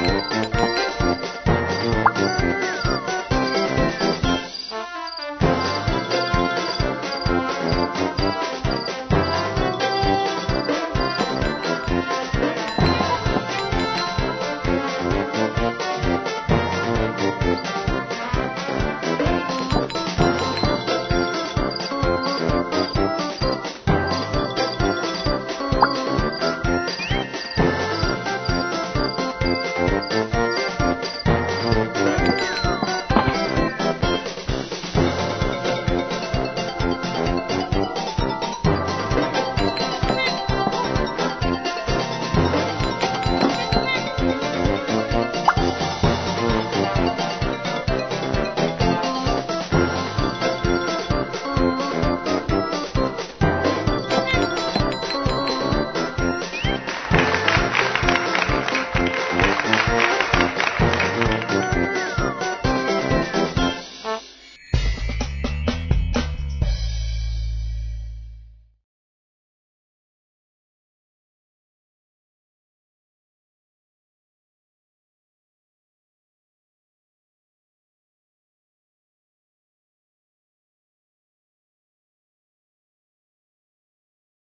Música